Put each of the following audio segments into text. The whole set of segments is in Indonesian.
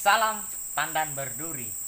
Salam Tandan Berduri.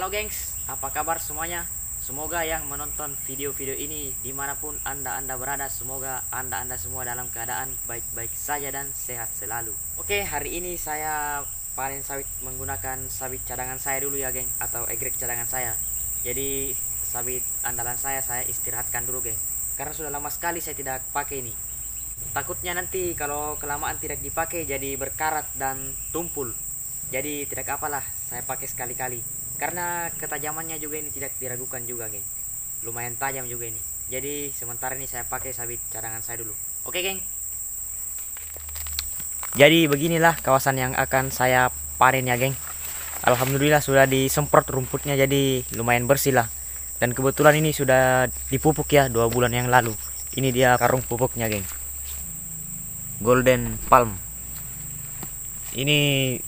Halo gengs, apa kabar semuanya? Semoga yang menonton video-video ini di mana pun anda-anda berada. Semoga anda-anda semua dalam keadaan baik-baik saja dan sehat selalu. Oke, hari ini saya panen sawit menggunakan sawit cadangan saya dulu ya geng Atau egrek cadangan saya. Jadi sawit andalan saya, saya istirahatkan dulu geng. Karena sudah lama sekali saya tidak pakai ini. Takutnya nanti kalau kelamaan tidak dipakai jadi berkarat dan tumpul. Jadi tidak apalah, saya pakai sekali-kali karena ketajamannya juga ini tidak diragukan juga geng. Lumayan tajam juga ini. Jadi sementara ini saya pakai sabit cadangan saya dulu. Oke geng. Jadi beginilah kawasan yang akan saya panen ya geng. Alhamdulillah sudah disemprot rumputnya jadi lumayan bersih lah. Dan kebetulan ini sudah dipupuk ya dua bulan yang lalu. Ini dia karung pupuknya geng. Golden palm. Ini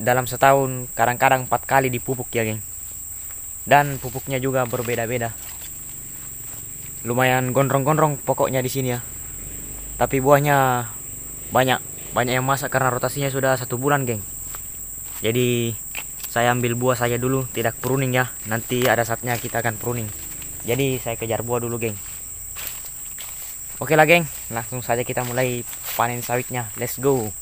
dalam setahun kadang-kadang empat kali dipupuk ya geng dan pupuknya juga berbeda-beda. Lumayan gondrong-gondrong pokoknya di sini ya. Tapi buahnya banyak, banyak yang masak karena rotasinya sudah satu bulan, geng. Jadi saya ambil buah saja dulu, tidak pruning ya. Nanti ada saatnya kita akan pruning. Jadi saya kejar buah dulu, geng. Oke lah, geng. Langsung saja kita mulai panen sawitnya. Let's go.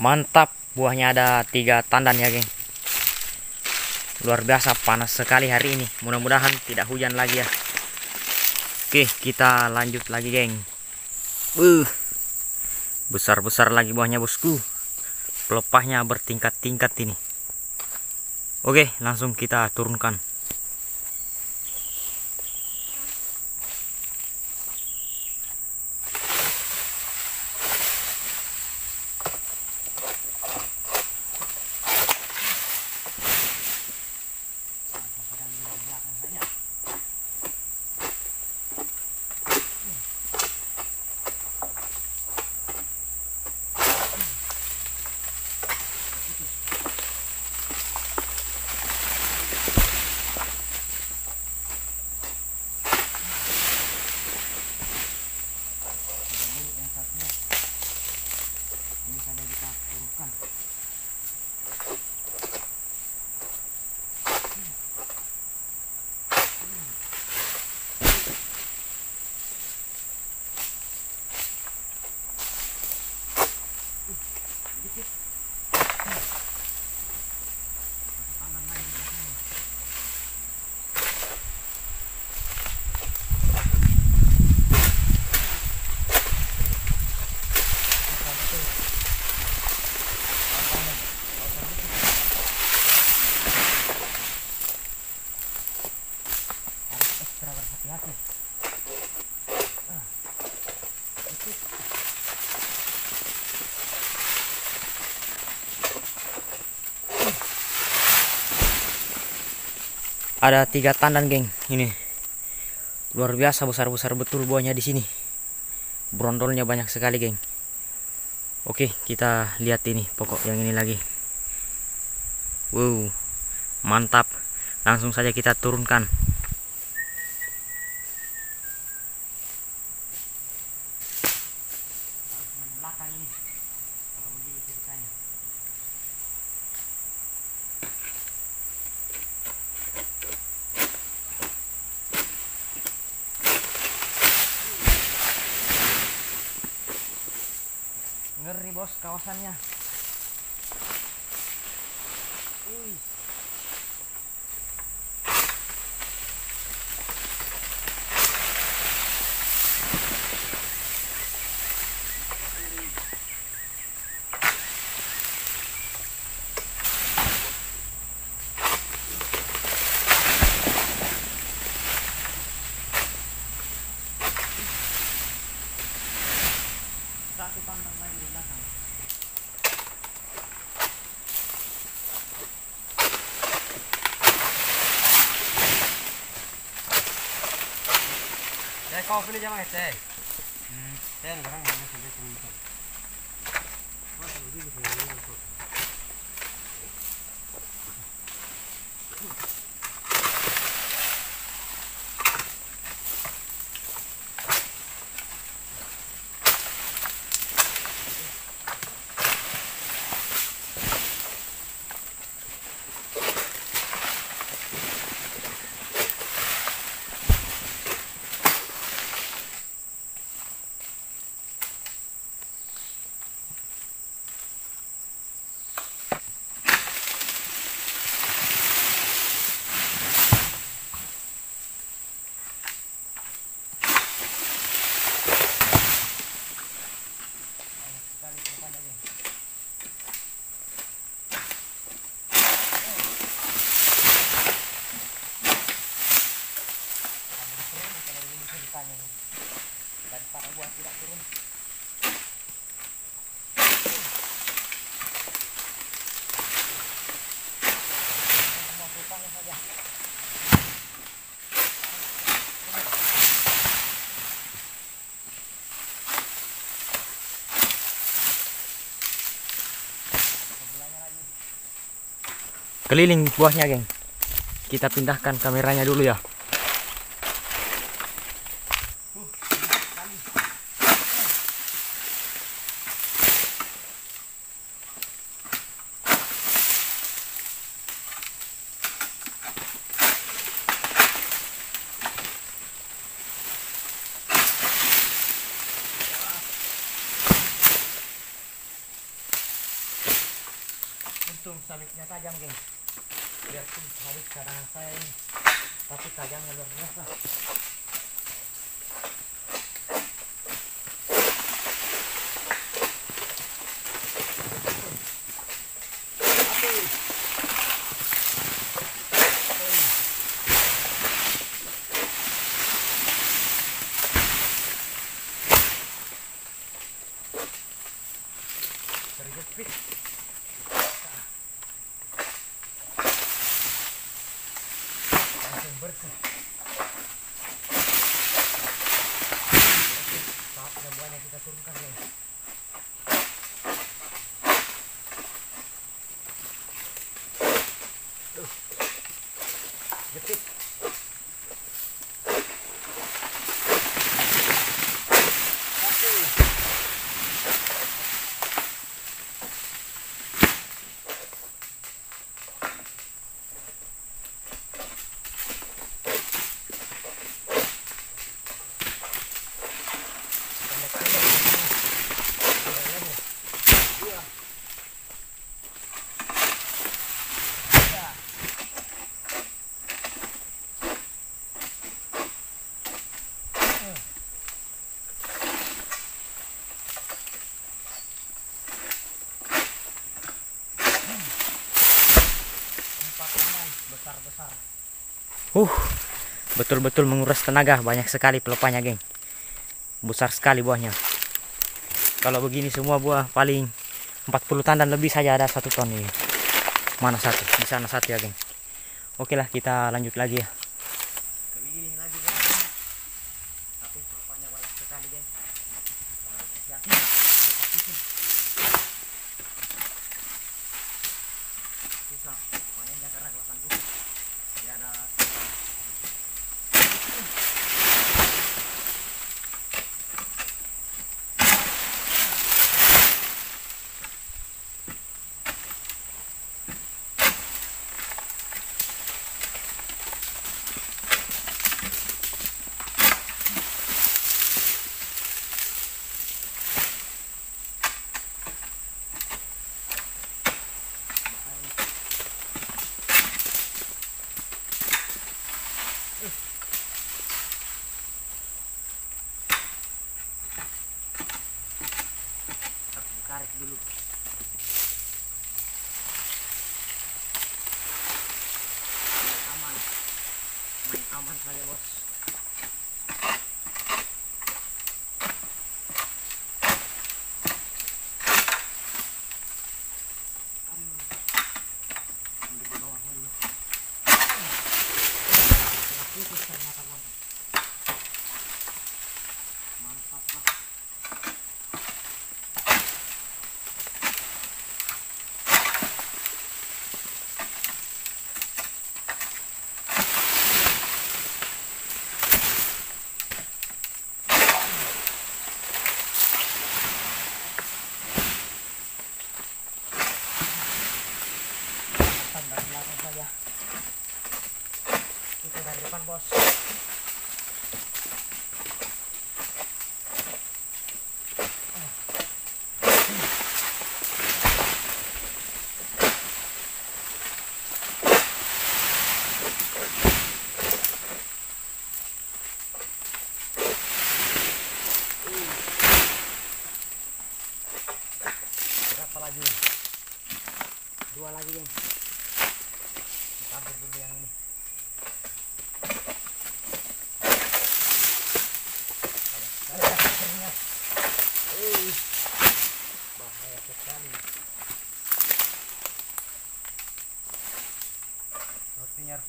Mantap, buahnya ada tiga tandan ya, geng. Luar biasa panas sekali hari ini. Mudah-mudahan tidak hujan lagi ya. Oke, kita lanjut lagi, geng. Uh, besar-besar lagi buahnya bosku. Pelepahnya bertingkat-tingkat ini. Oke, langsung kita turunkan. Ada tiga tandan geng. Ini. Luar biasa besar besar betul buahnya di sini. Brondolnya banyak sekali geng. Oke kita lihat ini. Pokok yang ini lagi. Wow. Mantap. Langsung saja kita turunkan ngeri bos kawasannya 거꾸로 잡아야겠대. 음, 때는 그런 거 진짜 좋은데. 아, 여기도 되게 좋고. Wah, begini sih. daripada gua tidak turun. Keliling buahnya geng. Kita pindahkan kameranya dulu ya untung sabitnya tajam geng. Biarpun sabit cadangan saya ini. Tapi tajamnya luar biasa terjepit langsung bersih saatnya buahnya kita turunkan guys jepit Satu. Empat tangan besar-besar. Uh, betul-betul menguras tenaga banyak sekali pelepahnya, geng. Besar sekali buahnya. Kalau begini semua buah paling 40 tandan lebih saja ada satu ton ini. Mana satu? Di sana satu ya, geng. Oke lah, kita lanjut lagi ya.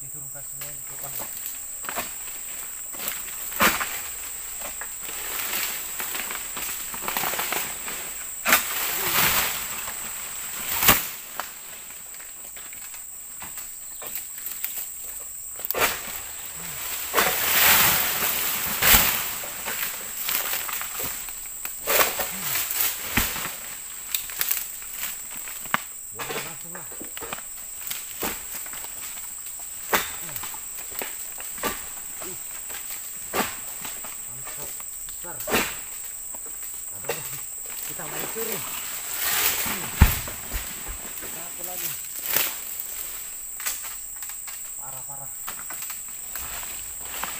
Diturunkan semua di depan Boleh langsung lah. Ih. Mantap besar. Aduh, kita main turun. Hmm. Satu lagi. Parah parah.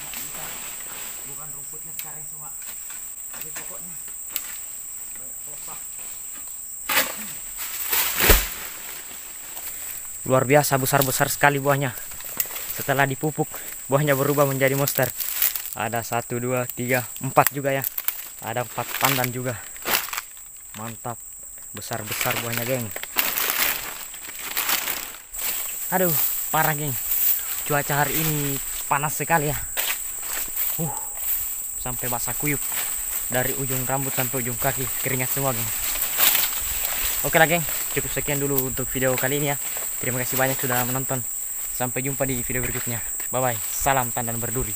Nah, bukan, bukan rumputnya sekarang cuma ini pokoknya. Banyak pelepah. luar biasa besar-besar sekali buahnya. Setelah dipupuk buahnya berubah menjadi monster. Ada satu dua tiga empat juga ya. Ada empat pandan juga. Mantap. Besar-besar buahnya geng. Aduh parah geng. Cuaca hari ini panas sekali ya sampai basah kuyup dari ujung rambut sampai ujung kaki keringat semua geng Oke lah geng, cukup sekian dulu untuk video kali ini ya. Terima kasih banyak sudah menonton. Sampai jumpa di video berikutnya. Bye bye. Salam tandan berduri.